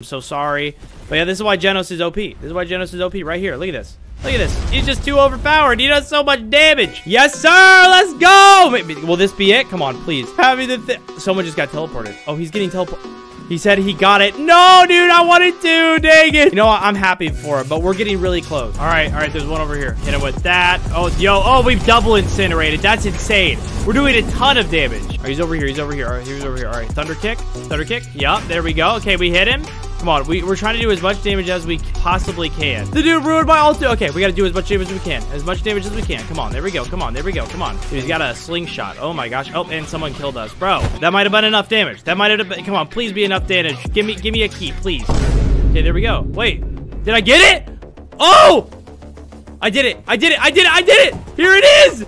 I'm so sorry. But yeah, this is why Genos is OP. This is why Genos is OP right here. Look at this. Look at this. He's just too overpowered. He does so much damage. Yes, sir. Let's go. Maybe, will this be it? Come on, please. Have the. Someone just got teleported. Oh, he's getting teleported. He said he got it. No, dude, I wanted to. Dang it. You know what? I'm happy for it, but we're getting really close. All right, all right. There's one over here. Hit him with that. Oh, yo. Oh, we've double incinerated. That's insane. We're doing a ton of damage. Right, he's over here. He's over here. All right, he's over here. All right, thunder kick. Thunder kick. Yup, there we go. Okay, we hit him. Come on, we, we're trying to do as much damage as we possibly can. The dude ruined my ult. Okay, we gotta do as much damage as we can. As much damage as we can. Come on, there we go. Come on, there we go. Come on. Dude, he's got a slingshot. Oh my gosh. Oh, and someone killed us. Bro, that might have been enough damage. That might have been, come on, please be enough damage. Give me, give me a key, please. Okay, there we go. Wait, did I get it? Oh! I did it. I did it. I did it. I did it. Here it is.